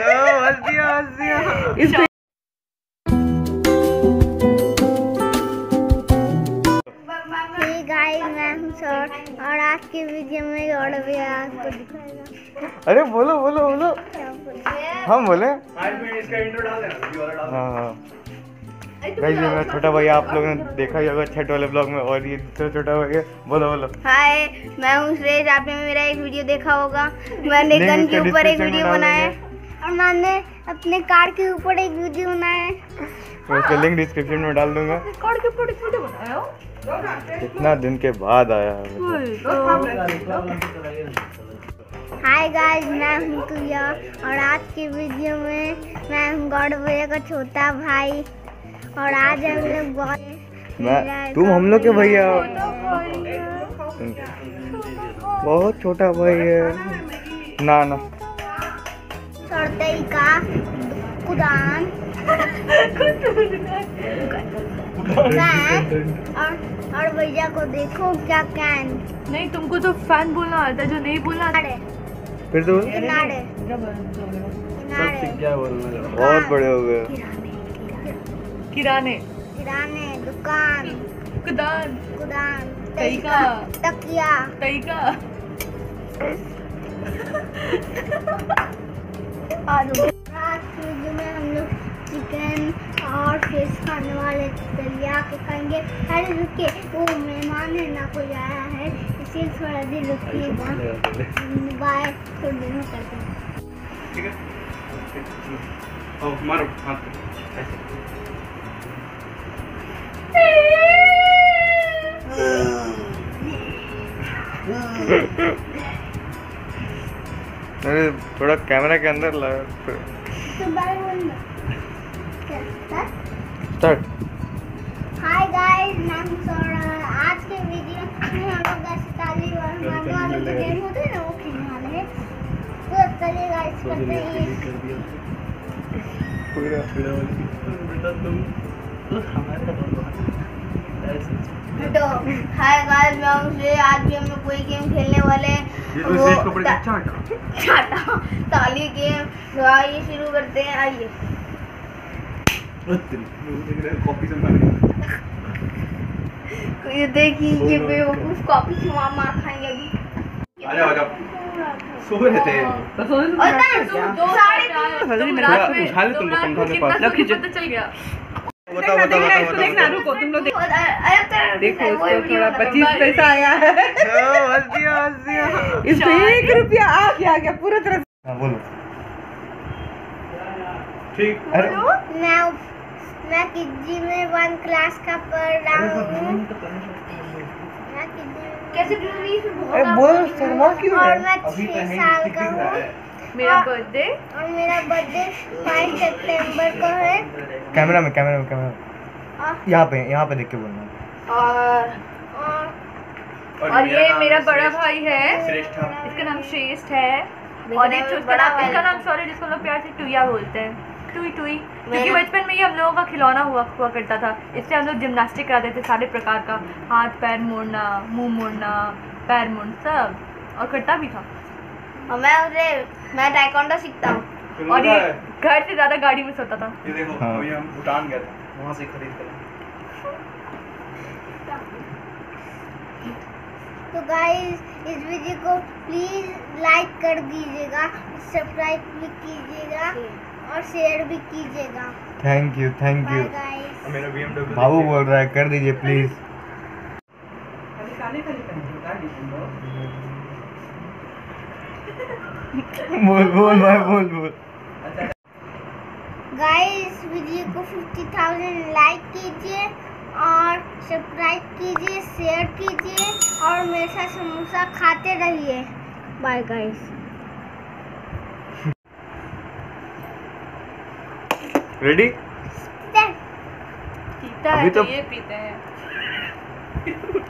दिया हे हूँ और आज की वीडियो में और भी आपको दिखाएगा। अरे बोलो बोलो बोलो। हम बोले। हाँ हाँ। गाइस ये मेरा छोटा भैया आप लोगों ने देखा ही होगा छठ वाले ब्लॉग में और ये दूसरा छोटा भैया बोलो बोलो। हाय मैं हूँ श्रेष आपने मेरा एक वीडियो देखा होगा। मैंने गन के ऊपर एक वीडियो बनाया है। मैंने अपने कार के ऊपर एक वीडियो बनाया। है उसका लिंक डिस्क्रिप्शन में डाल दूँगा। कार्ड के ऊपर एक वीडियो बनाया हो? कितना दिन के बाद आया है। हाय गाइस मैं हूँ तुया और आज की वीडियो में मैं हूँ गौड़ भैया का छोटा भाई। और आज हम लोग बहुत मैं तुम हम लोग के भैया। हो। बहुत छोटा भाई है। ना ना। सरदई का? कुदान। और और भैया को देखो क्या कैन नहीं तुमको तो फ़ैन बोलना आता जो नहीं बोलना आता फिर तो बोलो। किनारे। किनारे। बहुत बड़े हो गए। किराने किराने। दुकान। कुदान। कुदान। तरीका। तकिया। तरीका आज की वीडियो में हम लोग चिकन और फ़िश खाने वाले दलिया के खाएँगे। अरे रुकिए वो मेहमान है ना कोई आया है इसलिए थोड़ा देर रुकिएगा बाय थोड़ी देर करते हैं। ठीक है? ओ मारो हाथ ऐसे। अरे थोड़ा कैमरा के अंदर ला तो स्टार्ट हाय गाइस मैं हूँ सौरभ आज के वीडियो में हम लोग ऐसे ताली और मारने वाले जो गेम होते हैं ना वो खेलने वाले हैं। तो चलिए गाइस करते हैं। तो हाय गाइस मैं हूँ श्रेय आज भी हम लोग कोई गेम खेलने वाले हैं। वो ता- चाटा ताली गेम तो आइए शुरू करते हैं आइए। ये देखिए ये बेवकूफ़ कॉपी से मार मार खाएँगे अभी। आ सो रहे थे। तो सोच और मैं दो साढ़े तुम रात में। उठा ले तुम तुम रात पंखा के कितना पता चल गया? बताओ बताओ बताओ बताओ देखना रुको तुम लोग देखो उसको थोड़ा पच्चीस पैसा आया है। हंस दिया हंस दिया। इस एक रुपया आ गया गया पूरा तरह हाँ बोलो। ठीक अरे मैं मैं किजी में वन क्लास का पढ़ रहा हूँ। मैं किजी में कैसे बोल शर्मा क्यों और मैं छह साल का हूँ। मेरा हाँ। बर्थडे और मेरा बर्थडे फाइव सितंबर को है। कैमरा में कैमरा में कैमरा में। यहाँ पे यहाँ पे देख के बोलना। और और और ये मेरा बड़ा भाई है। श्रेष्ठा इसका नाम श्रेष्ठ है। और एक छोटा बड़ा नाम इसका नाम सॉरी जिसको लोग प्यार से टुया बोलते हैं। टुई टुई। क्योंकि बचपन में ही हम लोगों का खिलौना हुआ हुआ करता था। इससे हम लोग जिमनास्टिक कराते थे सारे प्रकार का। हाथ पैर मोड़ना मुँह मोड़ना पैर मोड़ना सब। और करता भी था। और मैं उसे मैं टाइकोंडो सीखता हूँ। और ये घर से ज़्यादा गाड़ी में सोता था। ये देखो हाँ। अभी हम भूटान गए थे। वहाँ से खरीद कर। तो गाइस इस वीडियो को प्लीज़ लाइक कर दीजिएगा सब्सक्राइब भी कीजिएगा और शेयर भी कीजिएगा। थैंक यू थैंक यू मेरा BMW बाबू बोल रहा है कर दीजिए प्लीज़ बोल बोल भाई बोल बोल। गाइस वीडियो को 50000 लाइक कीजिए और सब्सक्राइब कीजिए शेयर कीजिए और मेरे साथ समोसा खाते रहिए। बाय गाइस रेडी पीता अभी है तो- तो ये पीते हैं।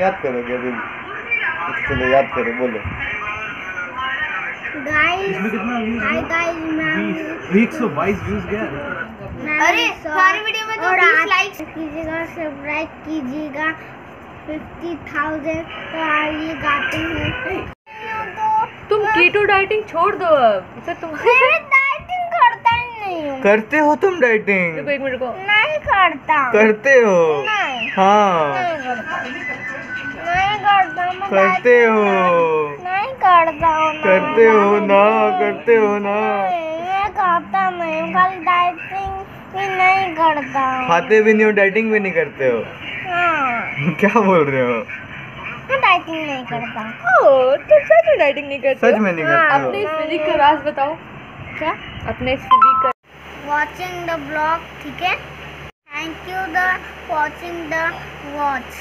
याद करोगे अभी चलो याद करो बोलो। गाइस इसमें कितना व्यूज़ हाय गाइस मैं एक सौ बाईस व्यूज़ गया। अरे सारी वीडियो में तो 20 लाइक्स कीजिएगा सब्सक्राइब कीजिएगा। 50000 तो आइए गाते हैं। तुम कीटो डाइटिंग छोड़ दो अब। उसे तुम्हारे डाइटिंग करता ही नहीं हूँ। करते हो तुम डाइटिंग रुको एक मिनट को नहीं करता। करते हो? नहीं। हाँ। नहीं करता। करता हो नहीं करता हूँ करते हो ना करते हो ना। मैं करता नहीं हूँ, खाली डाइटिंग भी नहीं करता खाते भी नहीं हो डाइटिंग भी नहीं करते हो। हाँ। क्या बोल रहे हो? मैं डाइटिंग नहीं करता। ओ तुम सच में डाइटिंग नहीं करते सच में नहीं हाँ, करते अपने हो फिजिक का राज बताओ। क्या? अपने फिजिक का watching the vlog ठीक है? Thank you the watching the watch